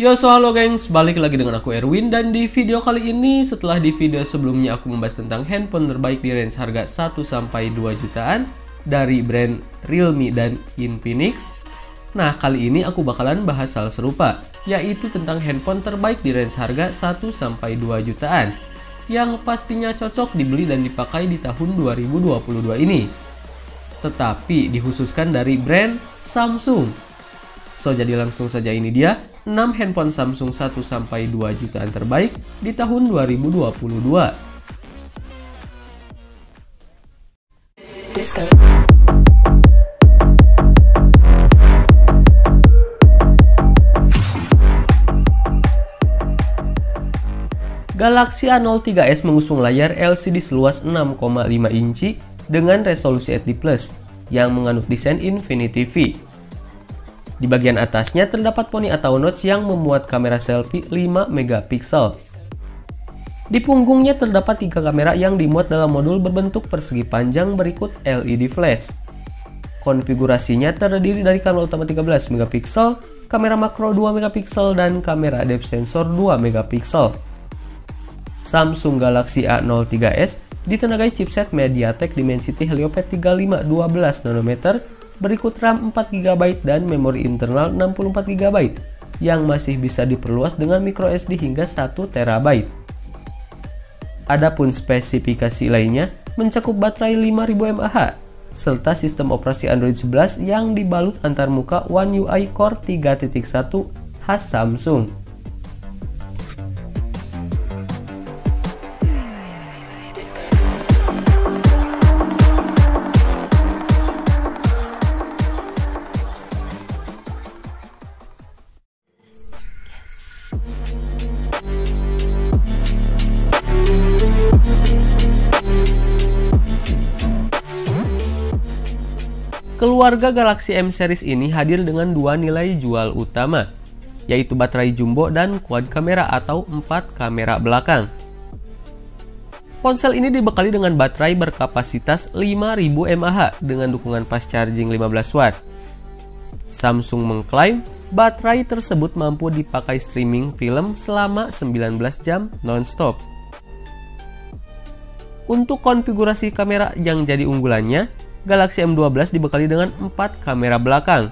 Yo so halo gengs, balik lagi dengan aku Erwin dan di video kali ini setelah di video sebelumnya aku membahas tentang handphone terbaik di range harga 1 sampai 2 jutaan dari brand Realme dan Infinix. Nah, kali ini aku bakalan bahas hal serupa, yaitu tentang handphone terbaik di range harga 1 sampai 2 jutaan yang pastinya cocok dibeli dan dipakai di tahun 2022 ini. Tetapi dikhususkan dari brand Samsung. So jadi langsung saja ini dia 6 handphone Samsung 1 sampai 2 jutaan terbaik di tahun 2022. Disco. Galaxy A03s mengusung layar LCD seluas 6,5 inci dengan resolusi HD+, yang menganut desain Infinity V. Di bagian atasnya terdapat poni atau notch yang memuat kamera selfie 5 megapiksel. Di punggungnya terdapat tiga kamera yang dimuat dalam modul berbentuk persegi panjang berikut LED flash. Konfigurasinya terdiri dari kamera utama 13 megapiksel, kamera makro 2 megapiksel, dan kamera depth sensor 2 megapiksel. Samsung Galaxy A03s ditenagai chipset MediaTek Dimensity Helio P35 12 nanometer berikut RAM 4GB dan memori internal 64GB yang masih bisa diperluas dengan microSD hingga 1TB. Adapun spesifikasi lainnya mencakup baterai 5000 mAh serta sistem operasi Android 11 yang dibalut antarmuka One UI Core 3.1 khas Samsung. Keluarga Galaxy M series ini hadir dengan dua nilai jual utama, yaitu baterai jumbo dan quad kamera atau 4 kamera belakang. Ponsel ini dibekali dengan baterai berkapasitas 5000 mAh dengan dukungan fast charging 15 watt. Samsung mengklaim baterai tersebut mampu dipakai streaming film selama 19 jam non-stop. Untuk konfigurasi kamera yang jadi unggulannya, Galaxy M12 dibekali dengan 4 kamera belakang.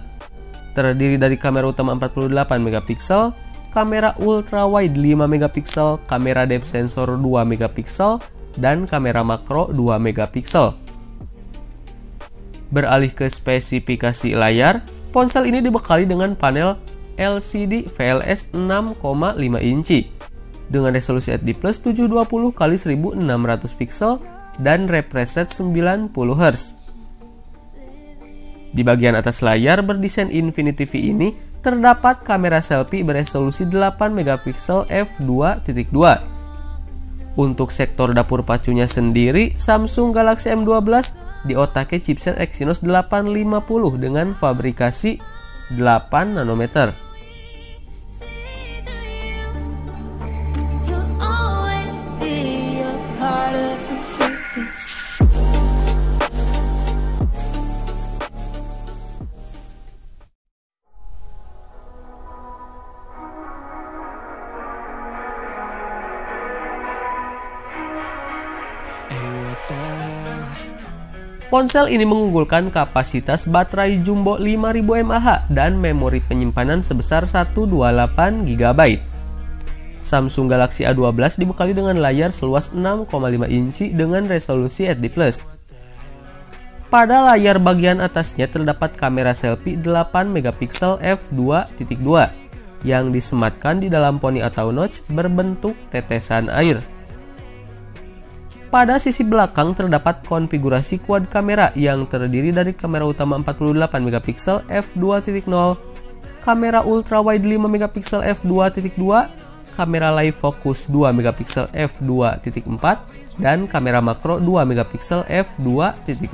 Terdiri dari kamera utama 48 megapiksel, kamera ultra wide 5 megapiksel, kamera depth sensor 2 megapiksel, dan kamera makro 2 megapiksel. Beralih ke spesifikasi layar, ponsel ini dibekali dengan panel LCD VLS 6,5 inci dengan resolusi HD+ 720 x 1600 pixel dan refresh rate 90 Hz. Di bagian atas layar berdesain Infinity V ini terdapat kamera selfie beresolusi 8 megapiksel f2.2. Untuk sektor dapur pacunya sendiri, Samsung Galaxy M12 diotake chipset Exynos 850 dengan fabrikasi 8 nanometer. Ponsel ini mengunggulkan kapasitas baterai jumbo 5000 mAh dan memori penyimpanan sebesar 128 GB. Samsung Galaxy A12 dibekali dengan layar seluas 6,5 inci dengan resolusi HD+. Pada layar bagian atasnya terdapat kamera selfie 8 megapiksel f2.2 yang disematkan di dalam poni atau notch berbentuk tetesan air. Pada sisi belakang terdapat konfigurasi quad kamera yang terdiri dari kamera utama 48 megapiksel f2.0, kamera ultra wide 5 megapiksel f2.2, kamera live focus 2 megapiksel f2.4 dan kamera makro 2 megapiksel f2.4.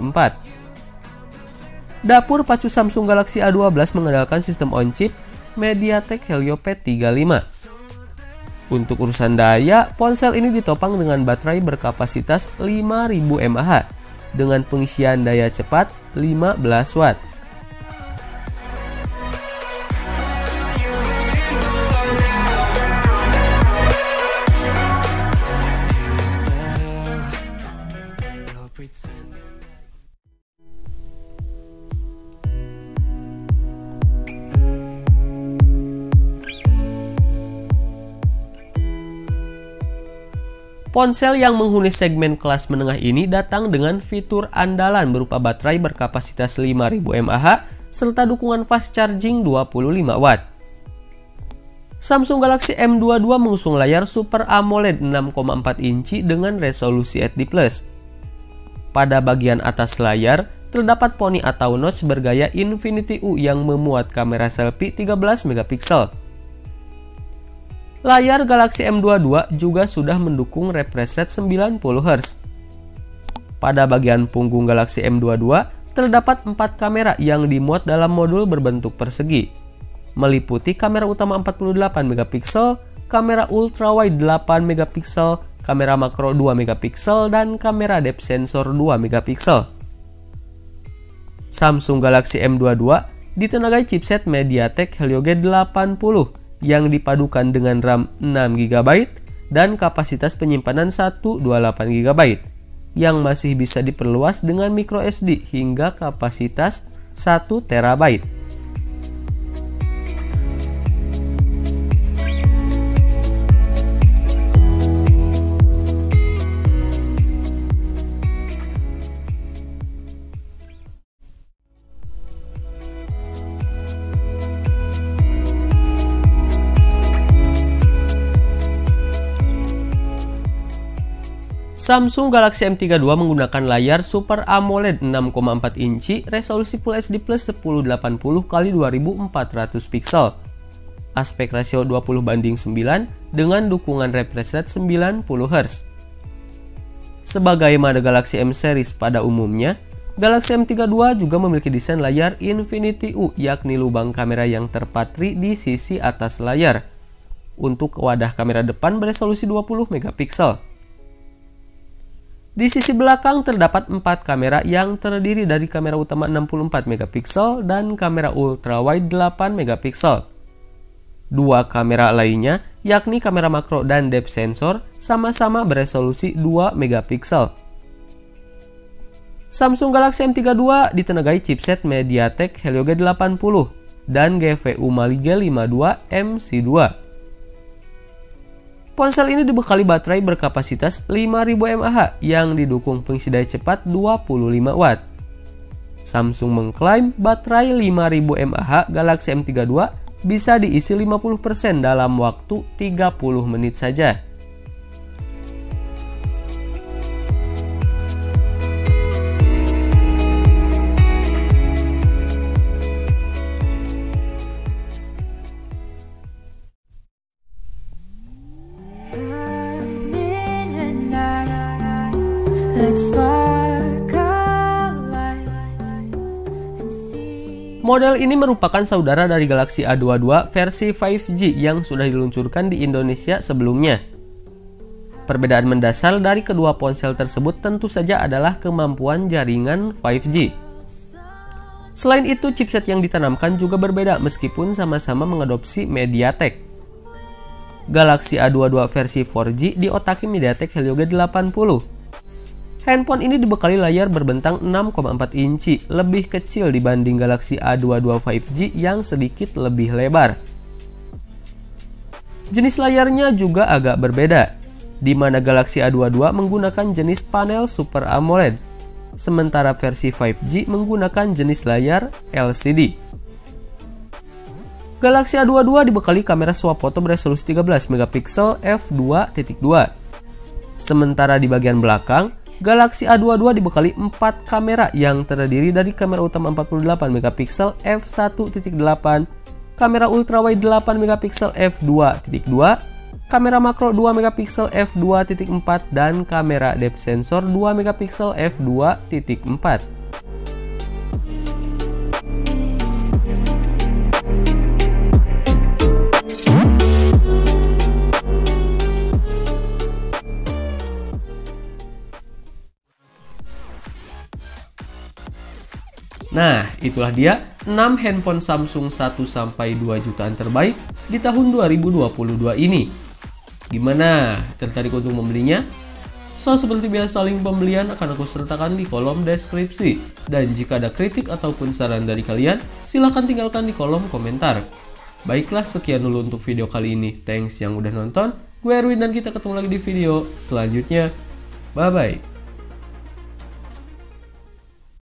Dapur pacu Samsung Galaxy A12 mengandalkan sistem on-chip MediaTek Helio P35 untuk urusan daya, ponsel ini ditopang dengan baterai berkapasitas 5000 mAh dengan pengisian daya cepat 15 watt. Ponsel yang menghuni segmen kelas menengah ini datang dengan fitur andalan berupa baterai berkapasitas 5000 mAh serta dukungan fast charging 25 watt. Samsung Galaxy M22 mengusung layar Super AMOLED 6,4 inci dengan resolusi HD+. Pada bagian atas layar, terdapat poni atau notch bergaya Infinity U yang memuat kamera selfie 13 megapiksel. Layar Galaxy M22 juga sudah mendukung refresh rate 90 Hz. Pada bagian punggung Galaxy M22, terdapat 4 kamera yang dimuat dalam modul berbentuk persegi, meliputi kamera utama 48 megapiksel, kamera ultrawide 8 megapiksel, kamera makro 2 megapiksel, dan kamera depth sensor 2 megapiksel. Samsung Galaxy M22 ditenagai chipset MediaTek Helio G80 yang dipadukan dengan RAM 6 GB dan kapasitas penyimpanan 128 GB yang masih bisa diperluas dengan microSD hingga kapasitas 1 TB. Samsung Galaxy M32 menggunakan layar Super AMOLED 6,4 inci resolusi Full HD Plus 1080 x 2400 pixel. Aspek rasio 20 banding 9 dengan dukungan refresh rate 90 Hz. Sebagaimana Galaxy M series pada umumnya, Galaxy M32 juga memiliki desain layar Infinity U yakni lubang kamera yang terpatri di sisi atas layar. Untuk wadah kamera depan beresolusi 20 megapiksel. Di sisi belakang terdapat 4 kamera yang terdiri dari kamera utama 64 megapiksel dan kamera ultrawide 8 megapiksel. Dua kamera lainnya, yakni kamera makro dan depth sensor, sama-sama beresolusi 2 megapiksel. Samsung Galaxy M32 ditenagai chipset MediaTek Helio G80 dan GPU Mali G52 MC2. Ponsel ini dibekali baterai berkapasitas 5000 mAh yang didukung pengisi daya cepat 25 watt. Samsung mengklaim baterai 5000 mAh Galaxy M32 bisa diisi 50% dalam waktu 30 menit saja. Model ini merupakan saudara dari Galaxy A22 versi 5G yang sudah diluncurkan di Indonesia sebelumnya. Perbedaan mendasar dari kedua ponsel tersebut tentu saja adalah kemampuan jaringan 5G. Selain itu, chipset yang ditanamkan juga berbeda meskipun sama-sama mengadopsi MediaTek. Galaxy A22 versi 4G diotaki MediaTek Helio G80 Handphone ini dibekali layar berbentang 6,4 inci, lebih kecil dibanding Galaxy A22 5G yang sedikit lebih lebar. Jenis layarnya juga agak berbeda, di mana Galaxy A22 menggunakan jenis panel Super AMOLED, sementara versi 5G menggunakan jenis layar LCD. Galaxy A22 dibekali kamera swafoto beresolusi 13 megapiksel f2.2. Sementara di bagian belakang, Galaxy A22 dibekali 4 kamera yang terdiri dari kamera utama 48 megapiksel f1.8, kamera ultrawide 8 megapiksel f2.2, kamera makro 2 megapiksel f2.4 dan kamera depth sensor 2 megapiksel f2.4. Nah, itulah dia 6 handphone Samsung 1 sampai 2 jutaan terbaik di tahun 2022 ini. Gimana? Tertarik untuk membelinya? So, seperti biasa link pembelian akan aku sertakan di kolom deskripsi. Dan jika ada kritik ataupun saran dari kalian, silahkan tinggalkan di kolom komentar. Baiklah, sekian dulu untuk video kali ini. Thanks yang udah nonton. Gue Erwin dan kita ketemu lagi di video selanjutnya. Bye-bye.